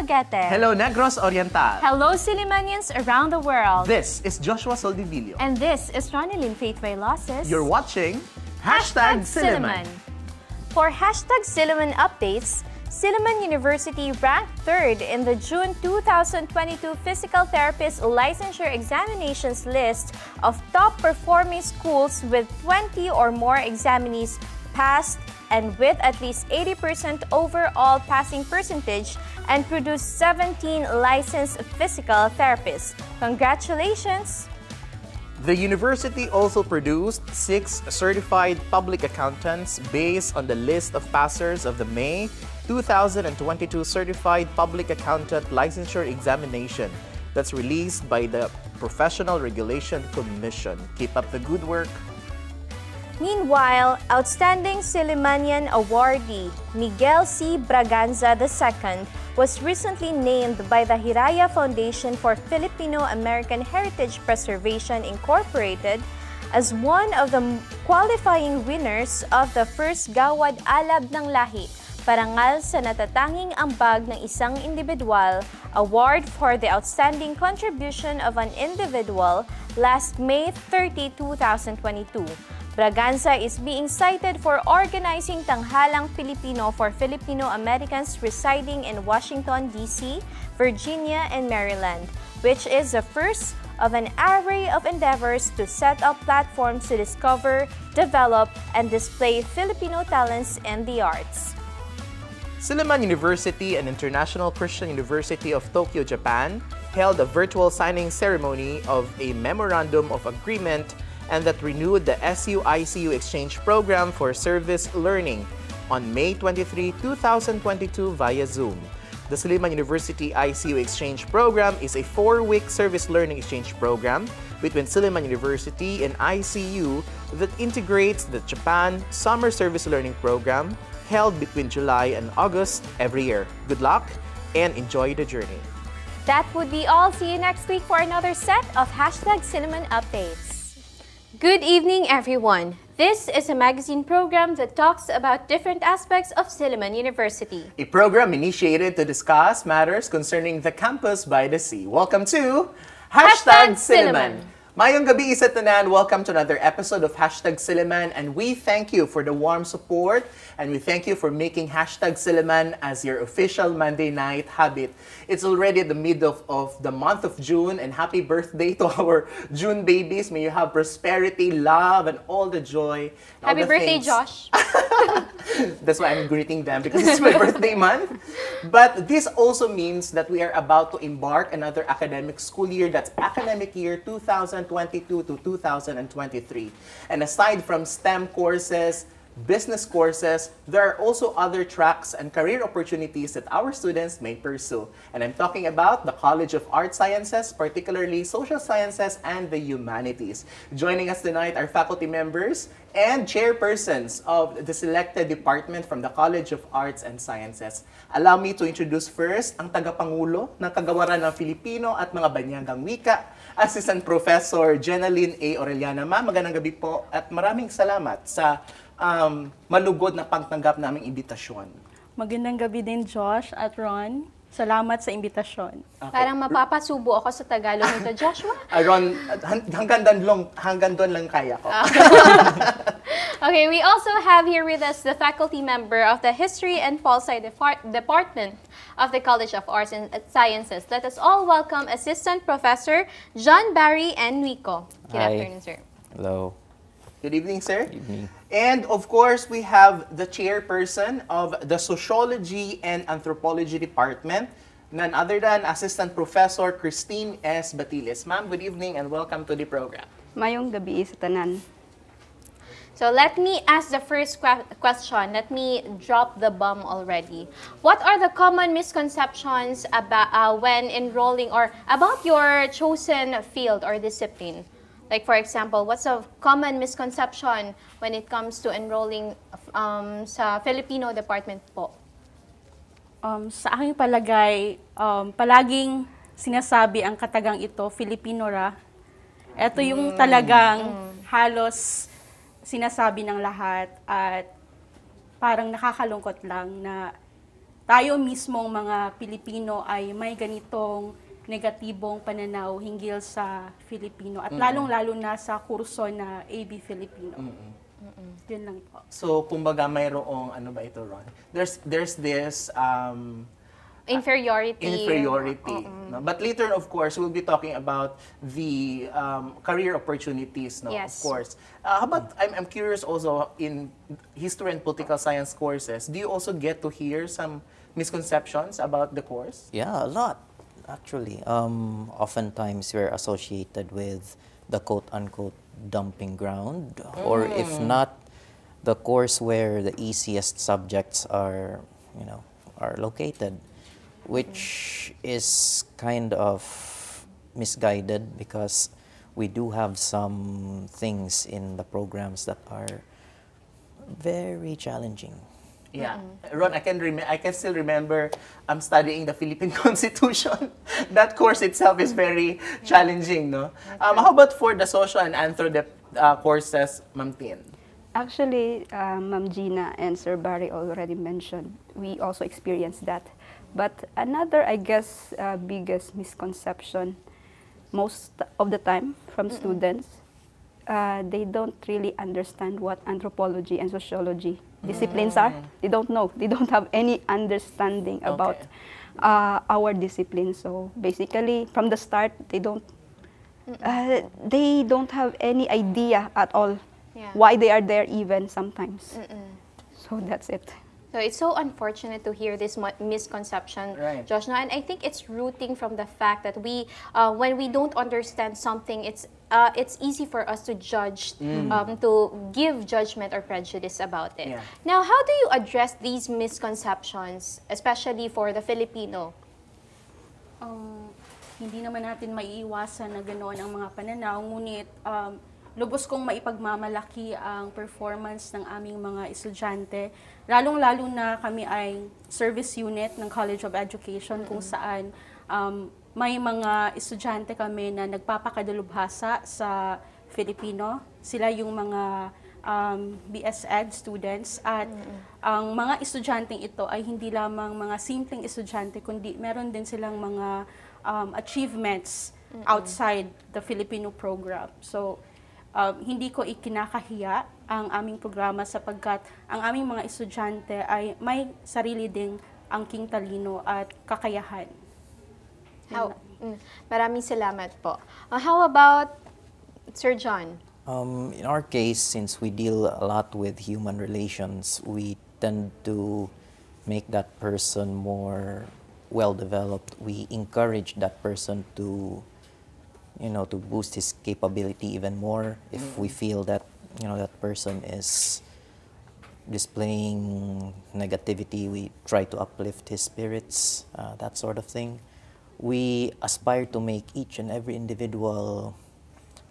Dumaguete. Hello, Negros Oriental. Hello, Sillimanians around the world. This is Joshua Soldivillo. And this is Ronelyn Faith Vailoces. You're watching Hashtag Silliman. For Hashtag Silliman updates, Silliman University ranked third in the June 2022 Physical Therapist Licensure Examinations list of top performing schools with 20 or more examinees passed and with at least 80% overall passing percentage and produced 17 licensed physical therapists. Congratulations! The university also produced six certified public accountants based on the list of passers of the May 2022 Certified Public Accountant Licensure Examination that's released by the Professional Regulation Commission. Keep up the good work. Meanwhile, Outstanding Silimanian awardee Miguel C. Braganza II was recently named by the Hiraya Foundation for Filipino-American Heritage Preservation Incorporated as one of the qualifying winners of the first Gawad Alab ng Lahi, parangal sa natatanging ambag ng isang individual, award for the outstanding contribution of an individual last May 30, 2022. Braganza is being cited for organizing Tanghalang Filipino for Filipino Americans residing in Washington, D.C., Virginia, and Maryland, which is the first of an array of endeavors to set up platforms to discover, develop, and display Filipino talents in the arts. Silliman University and International Christian University of Tokyo, Japan held a virtual signing ceremony of a Memorandum of Agreement and that renewed the SU-ICU exchange program for service learning on May 23, 2022 via Zoom. The Silliman University ICU Exchange Program is a four-week service learning exchange program between Silliman University and ICU that integrates the Japan Summer Service Learning Program held between July and August every year. Good luck and enjoy the journey. That would be all. See you next week for another set of Hashtag Silliman Updates. Good evening, everyone. This is a magazine program that talks about different aspects of Silliman University. A program initiated to discuss matters concerning the campus by the sea. Welcome to Hashtag Hashtag Silliman. Mayong gabi tanan. Welcome to another episode of Hashtag Silliman and we thank you for the warm support and we thank you for making Hashtag Silliman as your official Monday night habit. It's already the mid of, of the month of June and happy birthday to our June babies. May you have prosperity, love, and all the joy. and Happy the birthday, things- Josh. That's why I'm greeting them because it's my birthday month. But this also means that we are about to embark another academic school year. That's academic year 2022 to 2023. And aside from STEM courses, business courses, there are also other tracks and career opportunities that our students may pursue. And I'm talking about the College of Art Sciences, particularly social sciences and the humanities. Joining us tonight are faculty members and chairpersons of the selected department from the College of Arts and Sciences. Allow me to introduce first ang tagapangulo ng Kagawaran ng Filipino at mga Banyagang Wika, Assistant Professor Jenaline A. Orellana. Ma'am, magandang gabi po at maraming salamat sa um, malugod na pagtanggap naming imbitasyon. Magandang gabi din, Josh at Ron. Salamat sa imbitasyon. Okay. Parang mapapasubo ako sa Tagalog nito, Joshua. Aron, hanggang doon lang, hanggang doon lang kaya ko. Okay, we also have here with us the faculty member of the History and Pol Sci Depart- Department of the College of Arts and Sciences. Let us all welcome Assistant Professor John Barry N. Nuico. Good Hi. afternoon, sir. Hello. Good evening, sir. Good Evening. And of course, we have the chairperson of the Sociology and Anthropology Department, none other than Assistant Professor Christine S. Batiles. Ma'am, good evening and welcome to the program. Mayong gabi sa tanan. So let me ask the first que- question. Let me drop the bomb already. What are the common misconceptions about uh, when enrolling or about your chosen field or discipline? Like for example, what's a common misconception when it comes to enrolling um, sa Filipino department po? Um, sa aking palagay, um, palaging sinasabi ang katagang ito, Filipino ra. Ito yung talagang halos sinasabi ng lahat at parang nakakalungkot lang na tayo mismong mga Pilipino ay may ganitong negatibong pananaw hinggil sa Filipino at lalong-lalo na sa kurso na AB Filipino. Yun lang po. So, kumbaga mayroong, ano ba ito, Ron? There's, there's this um, Inferiority. inferiority. no? But later, of course, we'll be talking about the um, career opportunities, no? Yes. Of course. Uh, how about, I'm, I'm curious also, in history and political science courses, do you also get to hear some misconceptions about the course? Yeah, a lot, actually. Um, oftentimes, we're associated with the quote unquote dumping ground, or if not, the course where the easiest subjects are, you know, are located, which is kind of misguided because we do have some things in the programs that are very challenging. Yeah, Ron, I can rem- I can still remember um, studying the Philippine Constitution. that course itself is very challenging, no? Um, how about for the social and anthro uh, courses, Ma'am Tin? Actually, uh, Ma'am Gina and Sir Barry already mentioned, we also experienced that. But another, I guess, uh, biggest misconception most of the time from students, uh, they don't really understand what anthropology and sociology disciplines are. They don't know. They don't have any understanding about Okay. uh, our discipline. So basically, from the start, they don't uh, they don't have any idea at all Yeah. why they are there even sometimes. So that's it. So it's so unfortunate to hear this misconception, Right. Joshna, and I think it's rooting from the fact that we, uh, when we don't understand something, it's uh, it's easy for us to judge, um, to give judgment or prejudice about it. Yeah. Now, how do you address these misconceptions, especially for the Filipino? um, hindi naman natin maiiwasan na ganoon ang mga pananaw, ngunit um, lubos kong maipagmamalaki ang performance ng aming mga estudyante. Lalong-lalo na kami ay service unit ng College of Education kung saan um, may mga estudyante kami na nagpapakadalubhasa sa Filipino. Sila yung mga um, BS Ed students at ang mga estudyanteng ito ay hindi lamang mga simpleng estudyante kundi meron din silang mga um, achievements outside the Filipino program. So um, hindi ko ikinakahiya ang aming programa sapagkat ang aming mga estudyante ay may sarili ding angking talino at kakayahan. How? Mm, maraming salamat po. Uh, how about Sir John? Um, in our case, since we deal a lot with human relations, we tend to make that person more well developed. We encourage that person to, you know, to boost his capability even more. If we feel that, you know, that person is displaying negativity, we try to uplift his spirits, uh, that sort of thing. We aspire to make each and every individual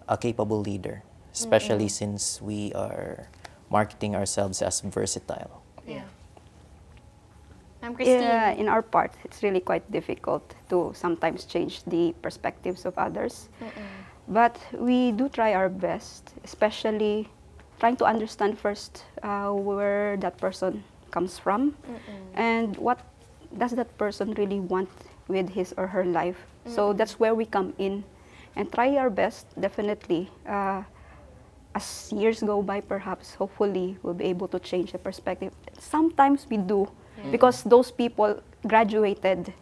a capable leader, especially since we are marketing ourselves as versatile. Yeah. Ma'am Christine. Yeah, in our part, it's really quite difficult to sometimes change the perspectives of others. But we do try our best, especially trying to understand first uh, where that person comes from and what does that person really want with his or her life. So that's where we come in and try our best, definitely. Uh, as years go by, perhaps, hopefully, we'll be able to change the perspective. Sometimes we do, because those people graduated.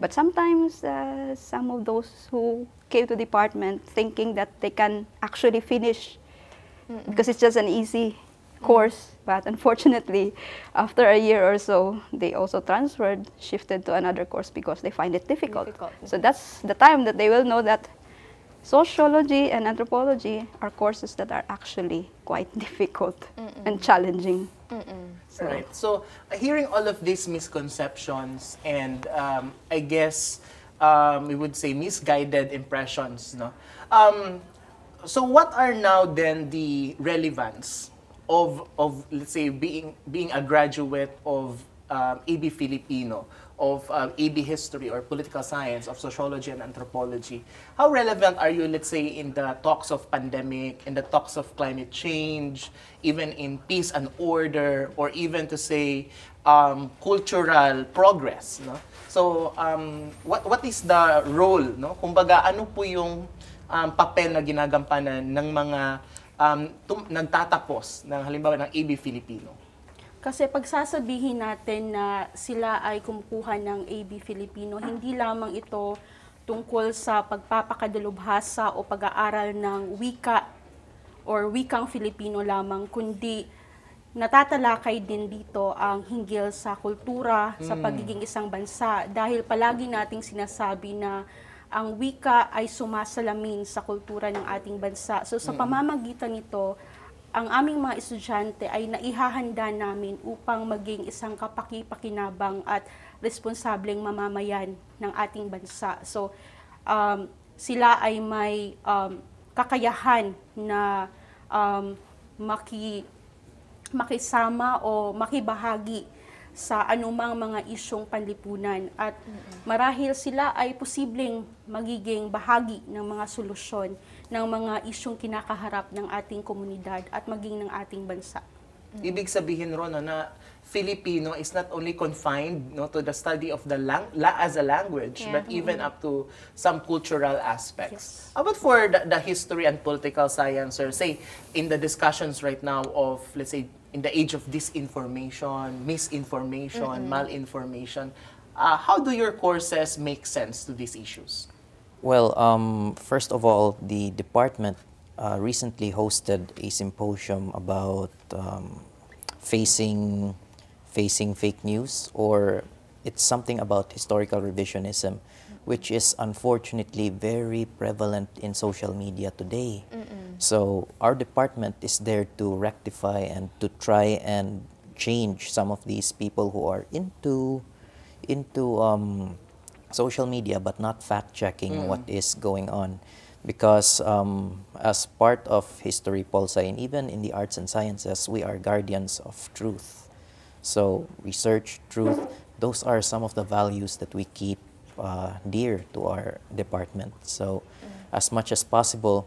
But sometimes, uh, some of those who came to the department thinking that they can actually finish because it's just an easy course. But unfortunately, after a year or so, they also transferred, shifted to another course because they find it difficult. Difficult. So that's the time that they will know that sociology and anthropology are courses that are actually quite difficult and challenging. So, Right. So, hearing all of these misconceptions and um, I guess um, we would say misguided impressions, no? Um, so, what are now then the relevance of, of let's say, being, being a graduate of um, AB Filipino, of um, AB history or political science, of sociology and anthropology? How relevant are you, let's say, in the talks of pandemic, in the talks of climate change, even in peace and order, or even to say um, cultural progress. No? So, um, what, what is the role? No? Kumbaga, ano po yung um, papel na ginagampanan ng mga um, tum- nagtatapos ng halimbawa ng AB Filipino? Kasi pagsasabihin natin na sila ay kumukuha ng AB Filipino, hindi lamang ito tungkol sa pagpapakadalubhasa o pag-aaral ng wika or wikang Filipino lamang, kundi natatalakay din dito ang hinggil sa kultura, sa pagiging isang bansa. Dahil palagi nating sinasabi na ang wika ay sumasalamin sa kultura ng ating bansa. So sa pamamagitan nito, ang aming mga estudyante ay naihahanda namin upang maging isang kapaki-pakinabang at responsableng mamamayan ng ating bansa. So, um, sila ay may um, kakayahan na um, maki, makisama o makibahagi sa anumang mga isyong panlipunan. At marahil sila ay posibleng magiging bahagi ng mga solusyon ng mga isyong kinakaharap ng ating komunidad at maging ng ating bansa. Ibig sabihin ron no, na Filipino is not only confined no, to the study of the lang- la- as a language, Yeah. but even up to some cultural aspects. Yes. About for the, the history and political science, or say in the discussions right now of, let's say, in the age of disinformation, misinformation, malinformation, uh, how do your courses make sense to these issues? Well, um, first of all, the department uh, recently hosted a symposium about um, facing facing fake news, or it's something about historical revisionism, which is unfortunately very prevalent in social media today. So our department is there to rectify and to try and change some of these people who are into into um, social media but not fact checking what is going on. Because um, as part of history pol sci and even in the arts and sciences we are guardians of truth. So research truth those are some of the values that we keep uh, dear to our department. So as much as possible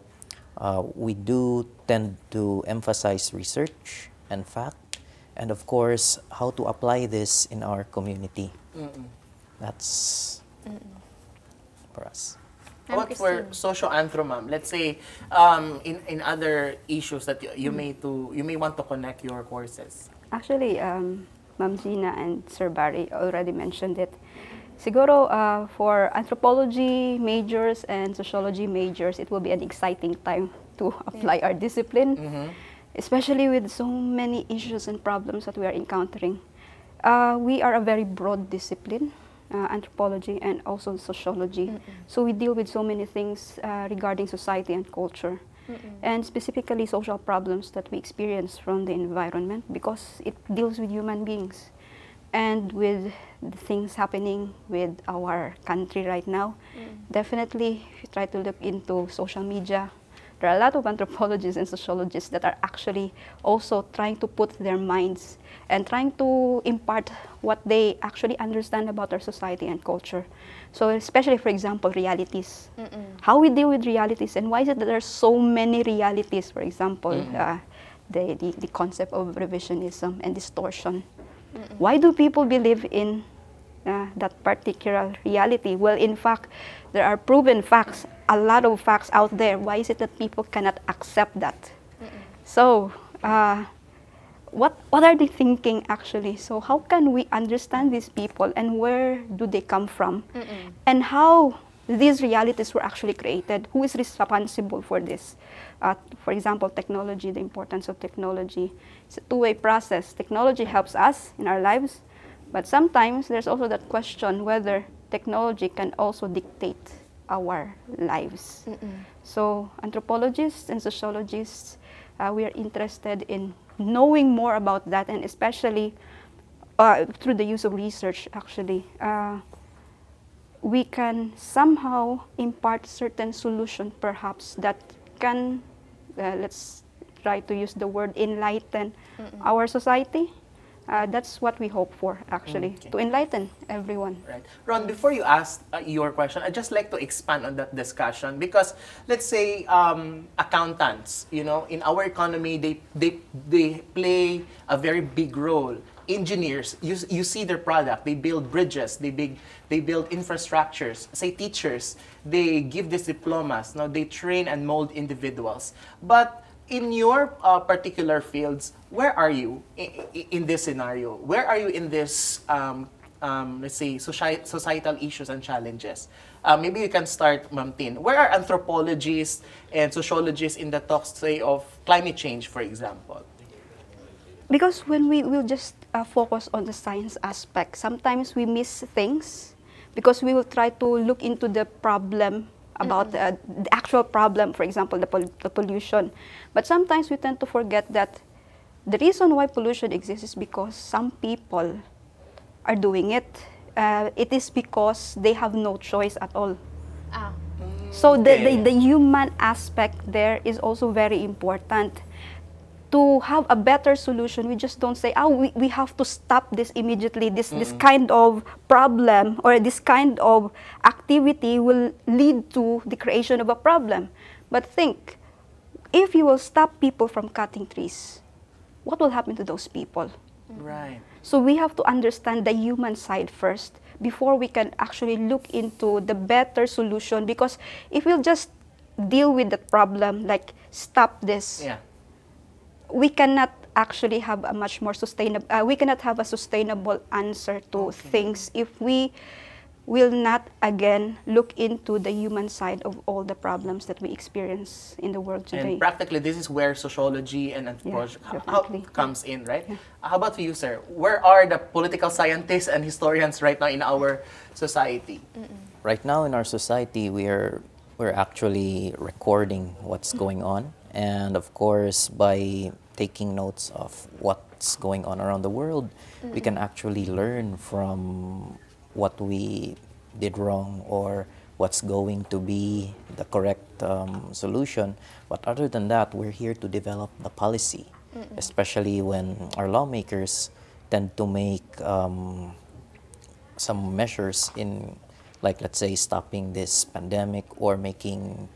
uh, we do tend to emphasize research and fact and of course how to apply this in our community. That's for us. How about for social anthro, ma'am? Let's say um, in, in other issues that you, you may to you may want to connect your courses. Actually, um, Ma'am Gina and Sir Barry already mentioned it. Siguro, uh, for anthropology majors and sociology majors, it will be an exciting time to apply our discipline, especially with so many issues and problems that we are encountering. Uh, we are a very broad discipline, uh, anthropology and also sociology. So we deal with so many things uh, regarding society and culture. And specifically social problems that we experience from the environment because it deals with human beings and with the things happening with our country right now. Definitely, if you try to look into social media, there are a lot of anthropologists and sociologists that are actually also trying to put their minds and trying to impart what they actually understand about our society and culture. So, especially, for example, realities. How we deal with realities, and why is it that there are so many realities, for example, uh, the, the, the concept of revisionism and distortion. Why do people believe in uh, that particular reality? Well, in fact, there are proven facts, a lot of facts out there. Why is it that people cannot accept that? So, uh, what what are they thinking actually? So, how can we understand these people and where do they come from? And how these realities were actually created? Who is responsible for this? Uh, for example, technology, the importance of technology. It's a two-way process. Technology helps us in our lives, but sometimes there's also that question whether technology can also dictate our lives. So, anthropologists and sociologists, uh, we are interested in knowing more about that, and especially uh, through the use of research, actually. Uh, we can somehow impart certain solution perhaps that can uh, let's try to use the word enlighten our society uh, that's what we hope for actually Okay. to enlighten everyone Right. Ron, before you ask uh, your question, I'd just like to expand on that discussion because let's say um, accountants, you know, in our economy, they, they, they play a very big role engineers, you, you see their product. They build bridges, they, big, they build infrastructures. Say teachers, they give these diplomas. Now they train and mold individuals. But in your uh, particular fields, where are you in, in this scenario? Where are you in this, um, um, let's say, soci- societal issues and challenges? Uh, maybe you can start, Ma'am Tin. Where are anthropologists and sociologists in the talks, say, of climate change, for example? Because when we will just uh, focus on the science aspect, sometimes we miss things because we will try to look into the problem about uh, the actual problem, for example, the, pol- the pollution. But sometimes we tend to forget that the reason why pollution exists is because some people are doing it. Uh, it is because they have no choice at all. Ah. So the, the, the human aspect there is also very important. To have a better solution, we just don't say, oh, we, we have to stop this immediately. This, this kind of problem or this kind of activity will lead to the creation of a problem. But think, if you will stop people from cutting trees, what will happen to those people? Mm-hmm. Right. So we have to understand the human side first before we can actually look into the better solution. Because if we'll just deal with the problem, like stop this, Yeah. We cannot actually have a much more sustainable. Uh, we cannot have a sustainable answer to things if we will not again look into the human side of all the problems that we experience in the world today. And practically, this is where sociology and anthropology Yeah, comes in, right? How about for you, sir? Where are the political scientists and historians right now in our society? Right now in our society, we are we're actually recording what's going on, and of course, by taking notes of what's going on around the world, we can actually learn from what we did wrong or what's going to be the correct um, solution. But other than that, we're here to develop the policy, especially when our lawmakers tend to make um, some measures in like let's say stopping this pandemic or making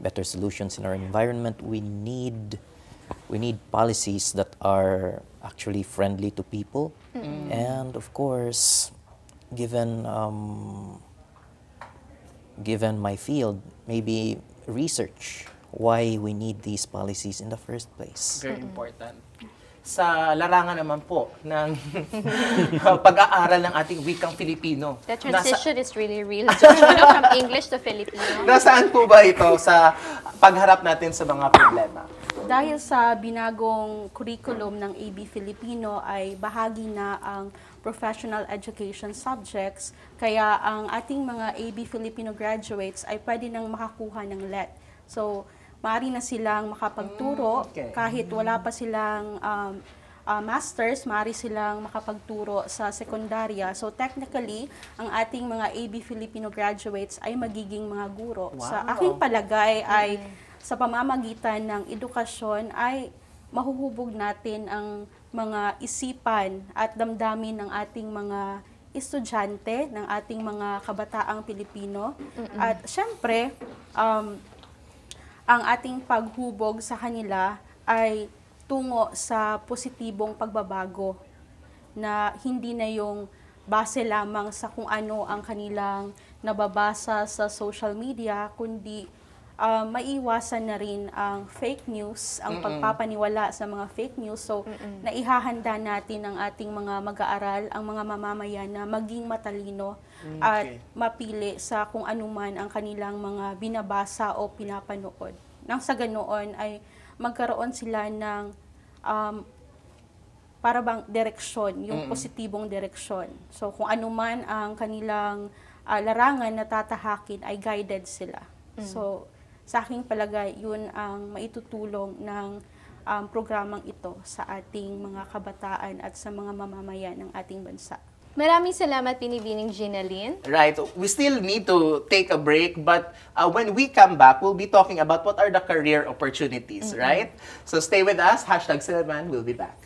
better solutions in our environment. We need we need policies that are actually friendly to people and of course given um, given my field maybe research why we need these policies in the first place Very important. Sa larangan naman po ng pag-aaral ng ating wikang Filipino. The nasa- transition is really real, Josh, you know, from English to Filipino. Nasaan po ba ito sa pagharap natin sa mga problema? Dahil sa binagong curriculum ng AB Filipino ay bahagi na ang professional education subjects, kaya ang ating mga AB Filipino graduates ay pwede nang makakuha ng LET. So, maaari na silang makapagturo Mm, okay. kahit wala pa silang um, uh, masters, maaari silang makapagturo sa sekundarya. So technically, ang ating mga AB Filipino graduates ay magiging mga guro. Sa Wow. aking palagay ay sa pamamagitan ng edukasyon ay mahuhubog natin ang mga isipan at damdamin ng ating mga estudyante, ng ating mga kabataang Pilipino. At syempre, um, ang ating paghubog sa kanila ay tungo sa positibong pagbabago na hindi na yung base lamang sa kung ano ang kanilang nababasa sa social media, kundi ah, maiwasan na rin ang fake news, ang pagpapaniwala sa mga fake news. So, naihahanda natin ang ating mga mag-aaral, ang mga mamamayan na maging matalino at Okay. mapili sa kung anuman ang kanilang mga binabasa o pinapanood. Nang sa ganoon ay magkaroon sila ng um, para bang direksyon, yung positibong direksyon. So kung anuman ang kanilang ah, larangan na tatahakin ay guided sila. So sa aking palagay, yun ang maitutulong ng um, programang ito sa ating mga kabataan at sa mga mamamayan ng ating bansa. Maraming salamat, Pinibining Ginalyn. Right. We still need to take a break, but uh, when we come back, we'll be talking about what are the career opportunities, right? So stay with us. Hashtag Silman. We'll be back.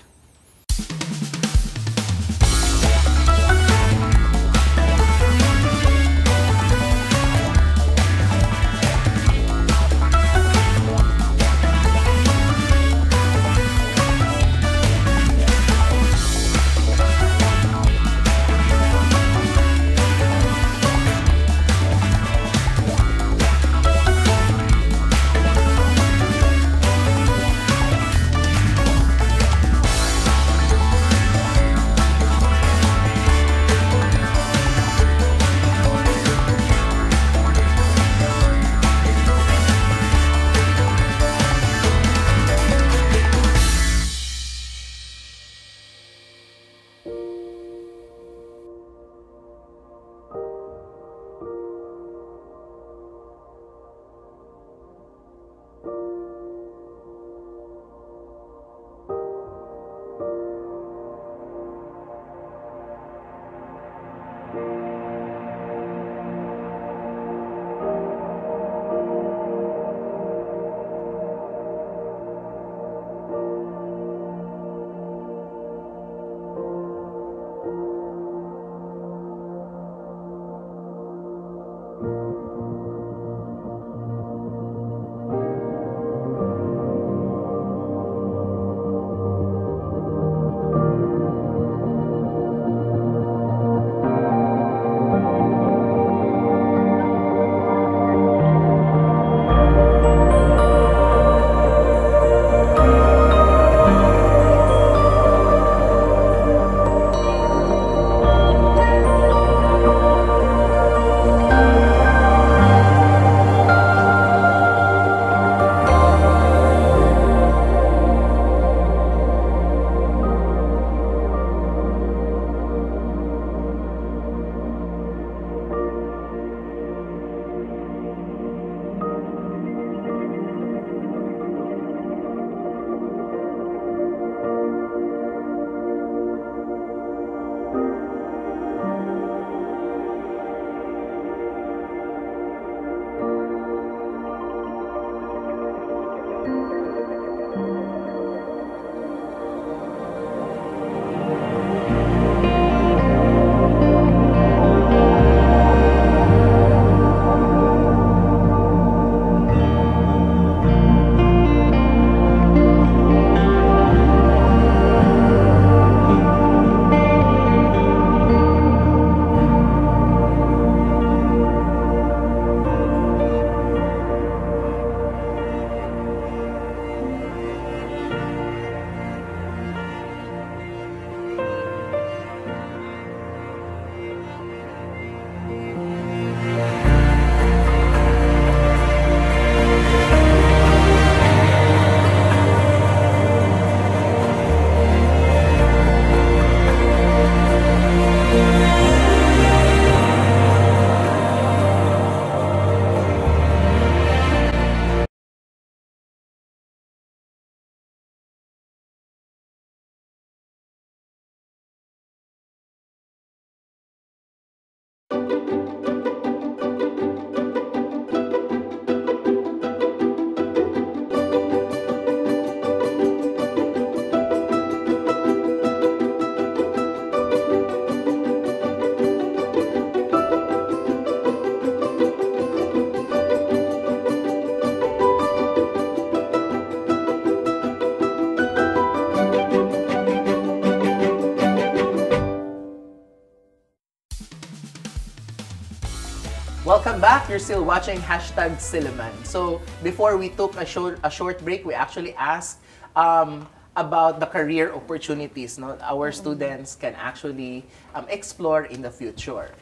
Back. You're still watching hashtag Silliman. So before we took a short, a short break, we actually asked um, about the career opportunities no, our students can actually um, explore in the future.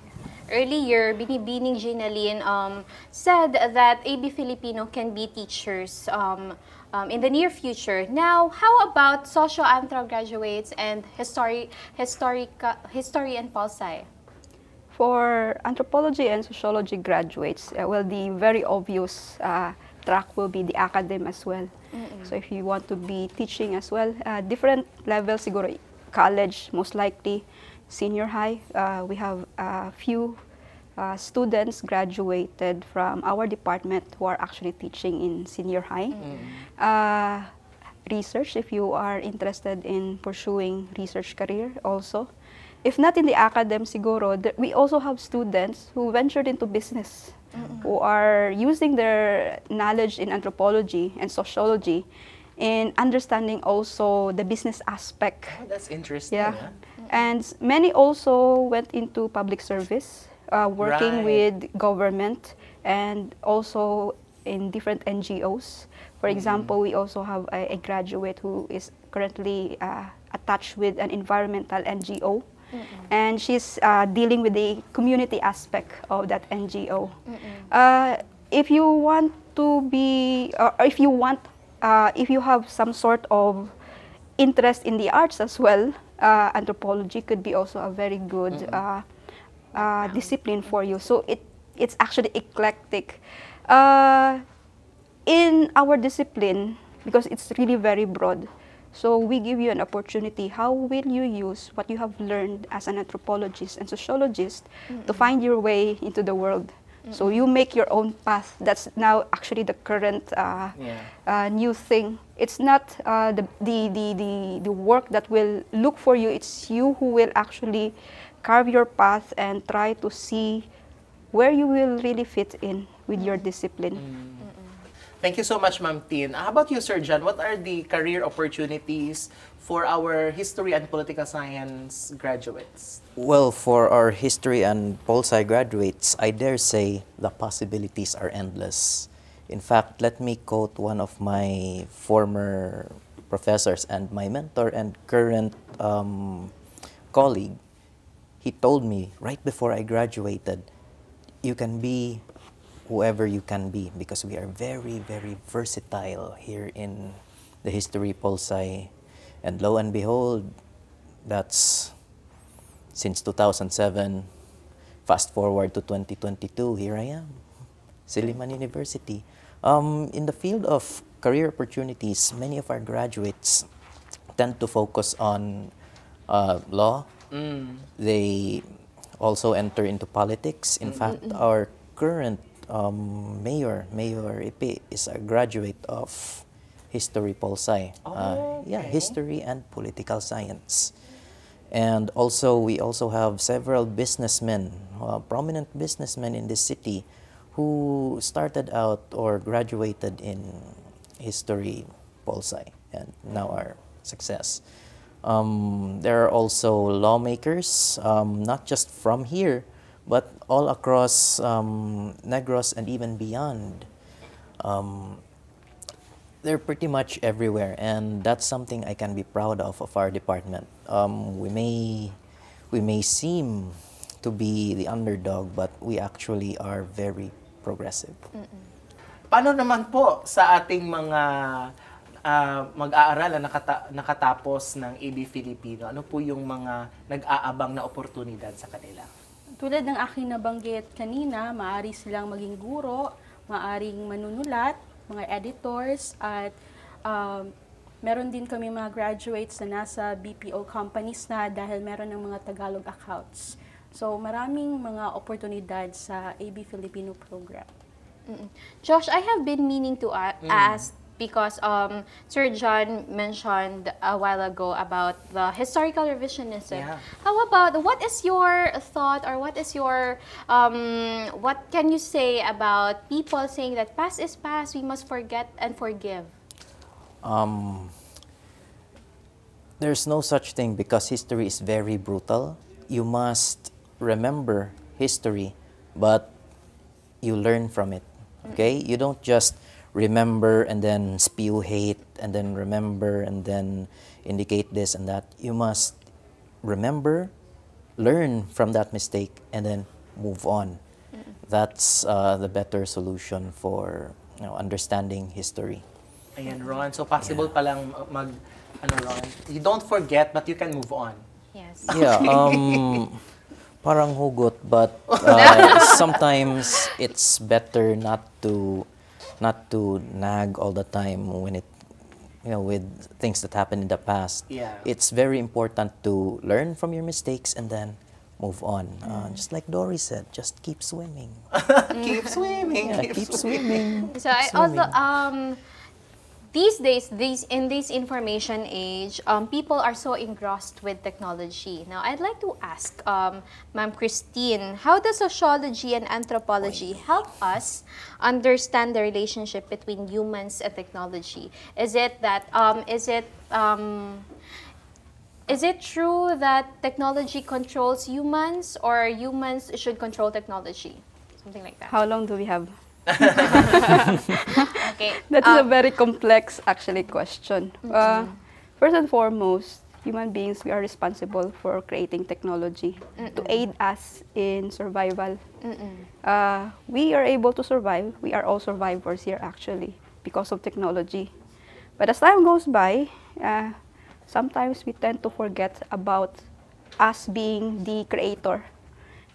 Earlier, Binibining Ginalyn um, said that AB Filipino can be teachers um, um, in the near future. Now, how about social anthro graduates and history, historica, history and pol sci? For anthropology and sociology graduates, uh, well, the very obvious uh, track will be the academe as well. So if you want to be teaching as well, uh, different levels, siguro college most likely, senior high. Uh, we have a few uh, students graduated from our department who are actually teaching in senior high. Uh, research, if you are interested in pursuing research career also. If not in the academe, siguro, th- we also have students who ventured into business, who are using their knowledge in anthropology and sociology in understanding also the business aspect Oh, that's interesting. yeah. ah. And many also went into public service, uh, working Right. with government and also in different NGOs. For example, we also have a, a graduate who is currently uh, attached with an environmental NGO. And she's uh, dealing with the community aspect of that NGO. Uh, if you want to be, or if you want, uh, if you have some sort of interest in the arts as well, uh, anthropology could be also a very good uh, uh, discipline for you. So it it's actually eclectic. Uh, in our discipline, because it's really very broad, so we give you an opportunity. How will you use what you have learned as an anthropologist and sociologist to find your way into the world? So you make your own path. That's now actually the current uh, Yeah. uh, new thing. It's not uh, the, the, the, the, the work that will look for you, it's you who will actually carve your path and try to see where you will really fit in with your discipline. Thank you so much, Ma'am Tin. How about you, Sir John? What are the career opportunities for our history and political science graduates? Well, for our history and pol sci graduates, I dare say the possibilities are endless. In fact, let me quote one of my former professors and my mentor and current um, colleague. He told me right before I graduated, you can be whoever you can be because we are very, very versatile here in the history pol sci. And lo and behold, that's since 2007. Fast forward to 2022, here I am, Silliman University. Um, in the field of career opportunities, many of our graduates tend to focus on uh, law. They also enter into politics. In fact, our current um, mayor, Mayor Ipe, is a graduate of history pol sci. Uh, yeah, history and political science. And also, we also have several businessmen, uh, prominent businessmen in this city, who started out or graduated in history pol sci and now are success. Um, there are also lawmakers, um, not just from here, but all across um, Negros and even beyond. Um, they're pretty much everywhere, and that's something I can be proud of of our department. Um, we may we may seem to be the underdog, but we actually are very progressive. Paano naman po sa ating mga ah, mag-aaral na nakata- nakatapos ng AB Filipino? Ano po yung mga nag-aabang na oportunidad sa kanila? Tulad ng aking nabanggit kanina, maaari silang maging guro, maaring manunulat, mga editors, at um, meron din kami mga graduates na nasa BPO companies na dahil meron ng mga Tagalog accounts. So maraming mga oportunidad sa AB Filipino program. Mm-mm. Josh, I have been meaning to a- ask because um, Sir John mentioned a while ago about the historical revisionism. Yeah. How about what is your thought or what is your um, what can you say about people saying that past is past, we must forget and forgive? Um, there's no such thing because history is very brutal. You must remember history, but you learn from it. Okay? You don't just remember and then spew hate and then remember and then indicate this and that. You must remember, learn from that mistake, and then move on. That's uh, the better solution for you know, understanding history. Ayan, Ron. So, possible palang mag, ano, Ron, you don't forget, but you can move on. Yes. Yeah, um, parang hugot, but uh, sometimes it's better not to not to nag all the time when it you know with things that happened in the past. Yeah. It's very important to learn from your mistakes and then move on. Uh, just like Dory said, just keep swimming. keep swimming. Yeah, keep swimming. So I also um these days these in this information age um, people are so engrossed with technology. Now i'd like to ask um, ma'am christine how does sociology and anthropology help us understand the relationship between humans and technology? Is it that um, is it um, is it true that technology controls humans or humans should control technology? Something like that. How long do we have? okay That is a um, very complex, actually, question. Uh, first and foremost, human beings, we are responsible for creating technology to aid us in survival. Uh, we are able to survive. We are all survivors here, actually, because of technology. But as time goes by, uh, sometimes we tend to forget about us being the creator.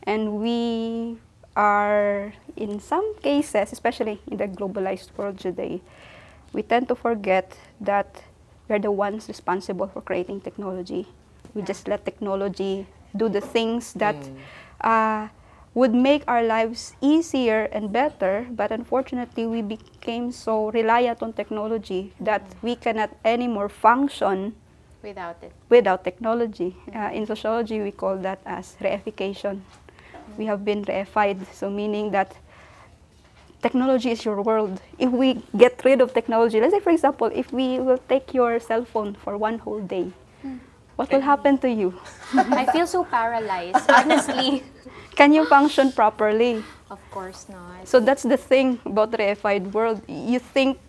And we are, in some cases, especially in the globalized world today, we tend to forget that we're the ones responsible for creating technology. We just let technology do the things that uh, would make our lives easier and better, but unfortunately, we became so reliant on technology that we cannot anymore function without it without technology. Uh, in sociology, we call that as reification. We have been reified, so meaning that technology is your world. If we get rid of technology, let's say, for example, if we will take your cell phone for one whole day, what will happen to you? I feel so paralyzed, honestly. Can you function properly? Of course not. So that's the thing about the reified world. You think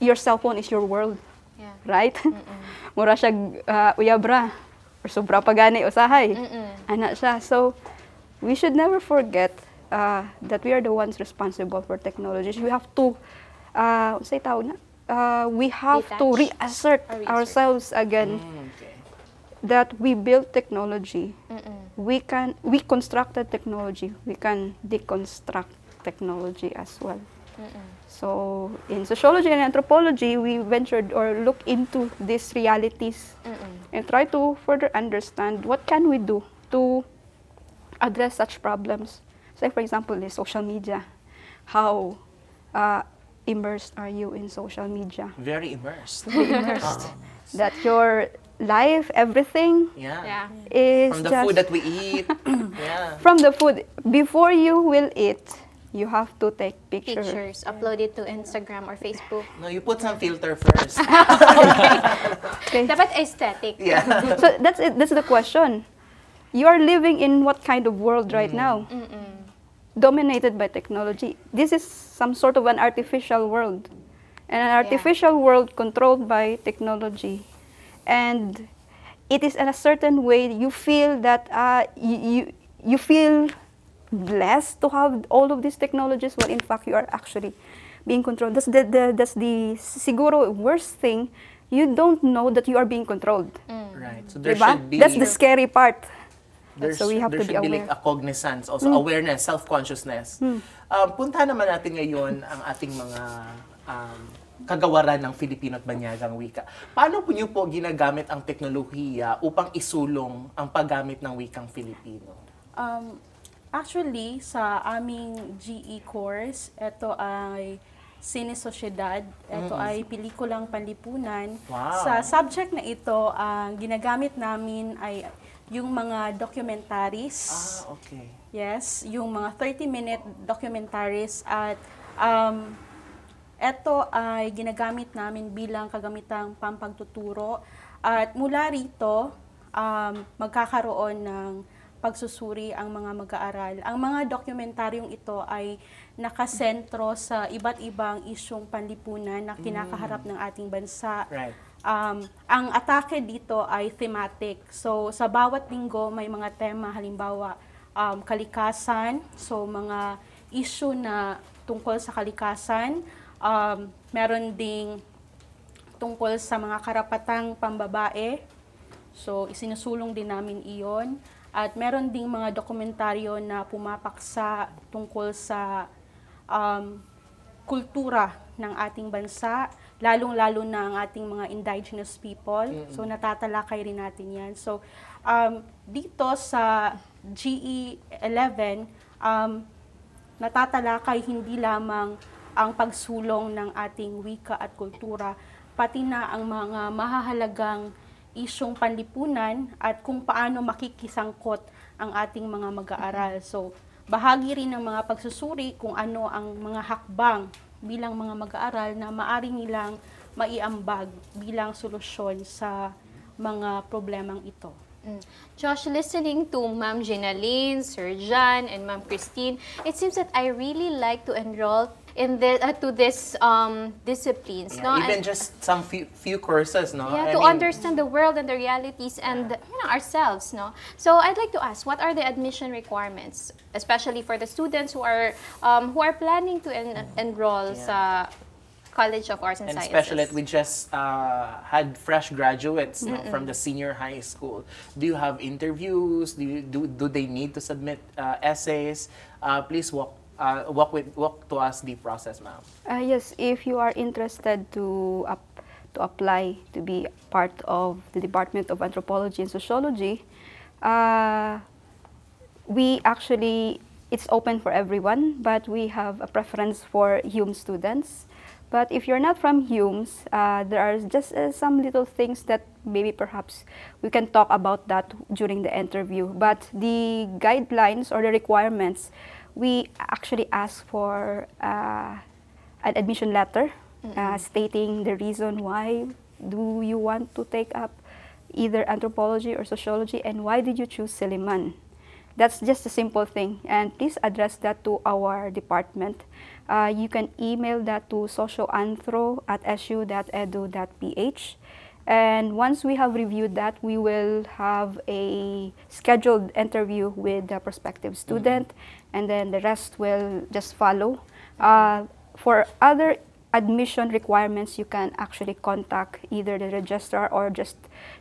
your cell phone is your world. Yeah. right? Mura siya uh, uyabra or sobra pa gani usahay. Ana siya. So we should never forget uh, that we are the ones responsible for technologies. We have to uh, say tawag na? Uh, we have to Detach. reassert reassert. ourselves again Okay. that we built technology. We can we constructed technology. We can deconstruct technology as well. So in sociology and anthropology, we ventured or look into these realities and try to further understand what can we do to address such problems. Say, for example, the social media. How uh, immersed are you in social media? Very immersed. Very immersed. that your life, everything Yeah. Yeah. is From the just food that we eat. yeah. from the food. Before you will eat, you have to take pictures. Pictures, upload it to Instagram or Facebook. No, you put some filter first. Okay. Dapat aesthetic. yeah. so that's it. That's the question. You are living in what kind of world right now? Dominated by technology. This is some sort of an artificial world, and an artificial world controlled by technology, and it is in a certain way you feel that uh, you, you you feel blessed to have all of these technologies. Well, in fact, you are actually being controlled. That's the, the that's the siguro worst thing. You don't know that you are being controlled. Right. So there Diba? should be That's the scary part. There so we have there to be aware. like a cognizance, also awareness, self-consciousness. Um, punta naman natin ngayon ang ating mga um, kagawaran ng Filipino at Banyagang wika. Paano po niyo po ginagamit ang teknolohiya upang isulong ang paggamit ng wikang Filipino? Um, actually, sa aming GE course, ito ay Sine Sociedad. Ito ay pelikulang panlipunan. Wow. Sa subject na ito, ang ginagamit namin ay yung mga documentaries. Ah, okay. Yes, yung mga 30-minute documentaries at um, ito ay ginagamit namin bilang kagamitang pampagtuturo. At mula rito, um, magkakaroon ng pagsusuri ang mga mag-aaral. Ang mga dokumentaryong ito ay nakasentro sa iba't ibang isyong panlipunan na kinakaharap ng ating bansa. Right. Um, ang atake dito ay thematic. So, sa bawat linggo may mga tema, halimbawa, um, kalikasan, so mga issue na tungkol sa kalikasan, um, meron ding tungkol sa mga karapatang pambabae, so isinusulong din namin iyon. At meron ding mga dokumentaryo na pumapaksa tungkol sa um, kultura ng ating bansa, lalong-lalo na ang ating mga indigenous people. So natatalakay rin natin yan. So um, dito sa GE11, um, natatalakay hindi lamang ang pagsulong ng ating wika at kultura, pati na ang mga mahahalagang isyong panlipunan at kung paano makikisangkot ang ating mga mag-aaral. So, bahagi rin ng mga pagsusuri kung ano ang mga hakbang bilang mga mag-aaral na maari nilang maiambag bilang solusyon sa mga problemang ito. Mm. Josh, listening to Ma'am Ginaline, Sir John, and Ma'am Christine, it seems that I really like to enroll in the uh, to this um, disciplines, Yeah, no? even And- just some few, few courses, no? yeah, I to mean, understand the world and the realities and you know ourselves, no. So I'd like to ask, what are the admission requirements, especially for the students who are um, who are planning to en- enroll Yeah. sa College of Arts and, And Sciences? especially we just uh, had fresh graduates no, from the senior high school. Do you have interviews? Do, you, do, do they need to submit uh, essays? Uh, please walk, uh, walk, with, walk to us the process, ma'am. Uh, yes, if you are interested to up, to apply to be part of the Department of Anthropology and Sociology, uh, we actually it's open for everyone, but we have a preference for HUMSS students. But if you're not from HUMSS, uh, there are just uh, some little things that maybe perhaps we can talk about that during the interview. But the guidelines or the requirements, we actually ask for uh, an admission letter uh, stating the reason why do you want to take up either anthropology or sociology and why did you choose Silliman. That's just a simple thing and please address that to our department. Uh, you can email that to socioanthro at su.edu.ph and once we have reviewed that, we will have a scheduled interview with the prospective student, and then the rest will just follow. Uh, for other admission requirements, you can actually contact either the registrar or just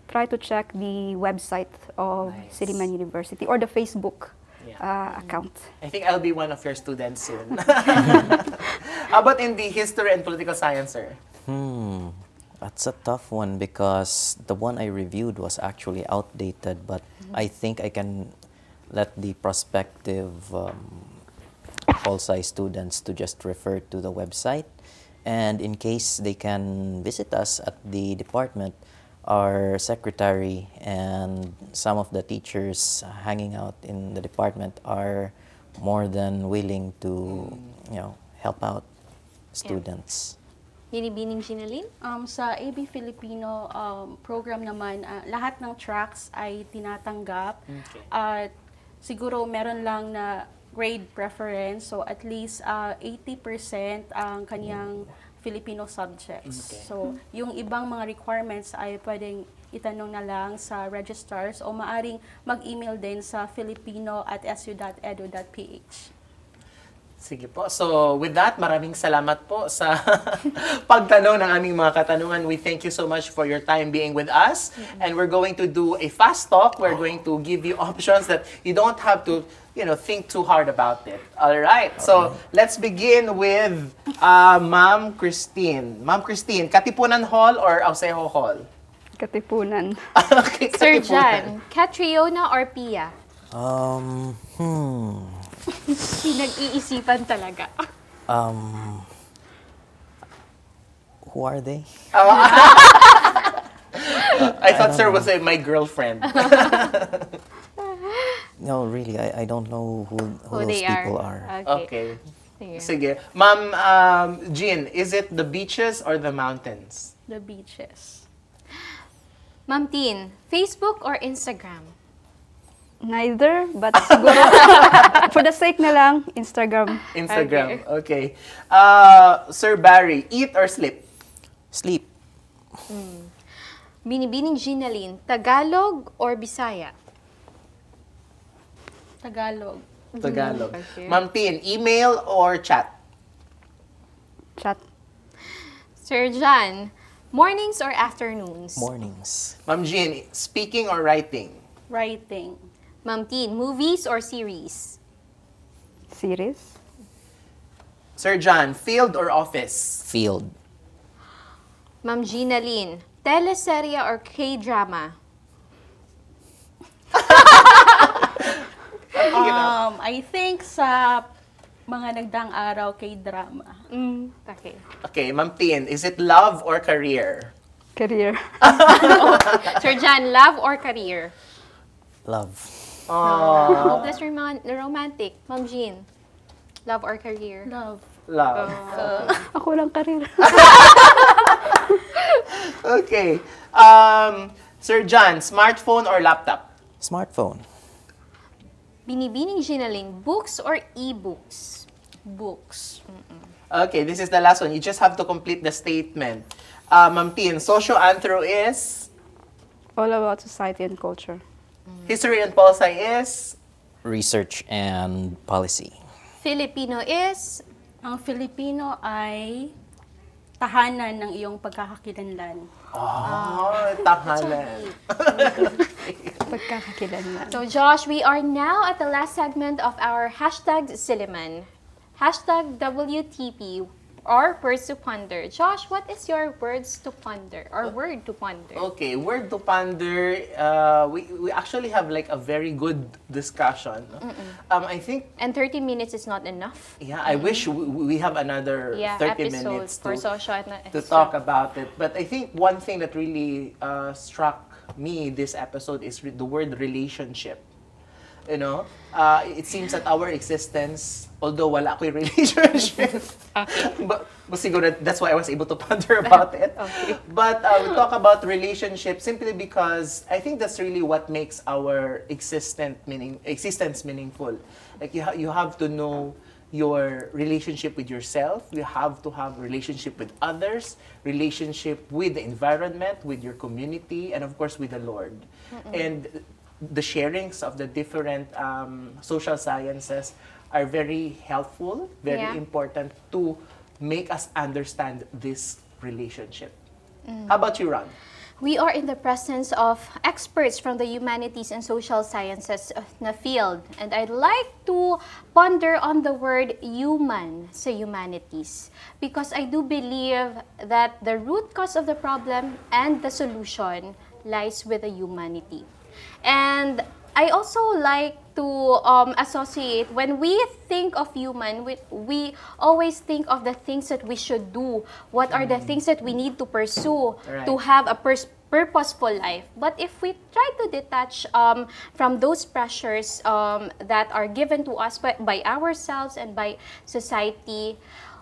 try to check the website of Nice. Silliman University or the Facebook Yeah. uh, account. I think I'll be one of your students soon. How about in the history and political science, sir? Hmm, that's a tough one because the one I reviewed was actually outdated, but I think I can let the prospective um, pol sci students to just refer to the website. And in case they can visit us at the department, our secretary and some of the teachers hanging out in the department are more than willing to, you know, help out students. Binibining Ginaline? Um, sa AB Filipino um, program naman, ah, lahat ng tracks ay tinatanggap. Okay. At siguro meron lang na grade preference. So at least ah, 80% ang kanyang Filipino subjects. Okay. So yung ibang mga requirements ay pwedeng itanong na lang sa registrars o maaring mag-email din sa filipino at su.edu.ph. Sige po. So, with that, maraming salamat po sa pagtanong ng aming mga katanungan. We thank you so much for your time being with us. And we're going to do a fast talk. We're going to give you options that you don't have to, you know, think too hard about it. All right. So, let's begin with uh, Ma'am Christine. Ma'am Christine, Katipunan Hall or Ausejo Hall? Katipunan. okay, Sir Katipunan. John, Catriona or Pia? Um, hmm. Pinag-iisipan talaga. Um, who are they? I thought Sir was uh, my girlfriend. No, really, I, I don't know who, who, Who those people are. are. okay. Sige. Sige. Ma'am um, Jean, is it the beaches or the mountains? The beaches. Ma'am Tin, Facebook or Instagram? Neither, but siguro, for the sake na lang, Instagram. Instagram. Okay. Uh, Sir Barry, eat or sleep? Sleep. Binibining Ginalyn, Tagalog or Bisaya? Tagalog. Tagalog. Okay. Ma'am Tin, email or chat? Chat. Sir John, mornings or afternoons? Mornings. Ma'am Jean, speaking or writing? Writing. Ma'am Tin, movies or series? Series. Sir John, field or office? Field. Ma'am Ginalyn, teleserye or K-drama? Um, I think sa mga nagdaang araw kay drama. Mm, okay. Okay, Ma'am Tin, is it love or career? Career. Sir John, love or career? Love. Oh, that's roman- romantic. Ma'am Jean, love or career? Love. Love. Ako lang career. Okay. Um, Sir John, smartphone or laptop? Smartphone. Binibining Ginalyn, books or e-books? Books. Okay, this is the last one. You just have to complete the statement. Uh, Ma'am Tin, social anthro is? All about society and culture. History and pol sci is? Research and policy. Filipino is? Ang Filipino ay tahanan ng iyong pagkakakilanlan. Oh, tahanan. Pagkakakilanlan. So Josh, we are now at the last segment of our hashtag Siliman. Hashtag WTP or words to ponder. Josh, what is your words to ponder or word to ponder? Okay, word to ponder. Uh, we, we actually have like a very good discussion. no? Um, I think, And 30 minutes is not enough. yeah, I wish we, we have another Yeah, 30 episode minutes to, to talk about it. But I think one thing that really uh, struck me this episode is the word relationship. You know, uh, it seems that our existence, although wala ko yung relationship, but, but siguro that's why I was able to ponder about it. But uh, we talk about relationship simply because I think that's really what makes our existent meaning existence meaningful. Like you, ha- you have to know your relationship with yourself. You have to have relationship with others, relationship with the environment, with your community, and of course with the Lord. And the sharings of the different um, social sciences are very helpful, very Yeah. important to make us understand this relationship. How about you, Ron? We are in the presence of experts from the humanities and social sciences uh, na field. And I'd like to ponder on the word human sa humanities. Because I do believe that the root cause of the problem and the solution lies with the humanity. And I also like to um, associate when we think of human, we, we always think of the things that we should do. What are the things that we need to pursue to Right. have a pers- purposeful life? But if we try to detach um, from those pressures um, that are given to us by, by ourselves and by society,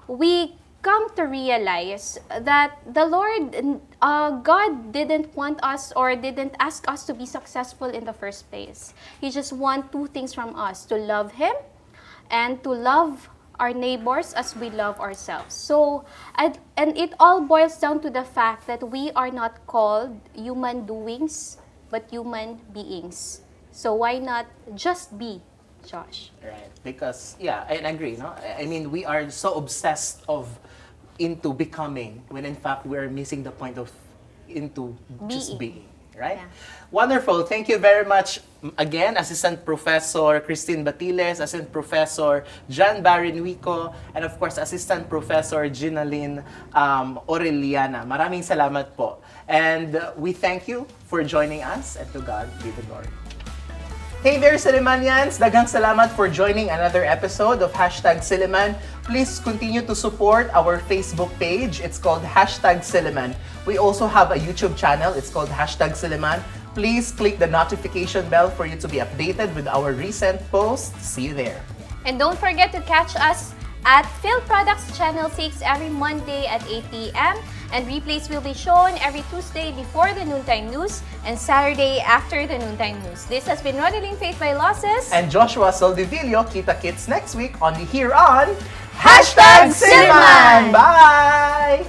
we come to realize that the Lord, uh, God didn't want us or didn't ask us to be successful in the first place. He just want two things from us, to love Him and to love our neighbors as we love ourselves. So, and, and it all boils down to the fact that we are not called human doings, but human beings. So why not just be, Josh? Right. Because yeah, I agree. No, I mean we are so obsessed of into becoming when in fact we're missing the point of into just Being. being. Right. Yeah. Wonderful. Thank you very much again, Assistant Professor Christine Batiles, Assistant Professor John Barinwico, and of course Assistant Professor Ginalyn um, Aureliana. Maraming salamat po. And uh, we thank you for joining us and to God be the glory. Hey there, Sillimanians! Daghang salamat for joining another episode of Hashtag Silliman. Please continue to support our Facebook page. It's called Hashtag Silliman. We also have a YouTube channel. It's called Hashtag Silliman. Please click the notification bell for you to be updated with our recent posts. See you there. And don't forget to catch us at Fil Products Channel 6 every Monday at 8 p.m. And replays will be shown every Tuesday before the noontime news and Saturday after the noontime news. This has been Ronelyn Faith Vailoces. And Joshua Soldivillo, Kita Kits next week, only here on Hashtag Silliman! Bye!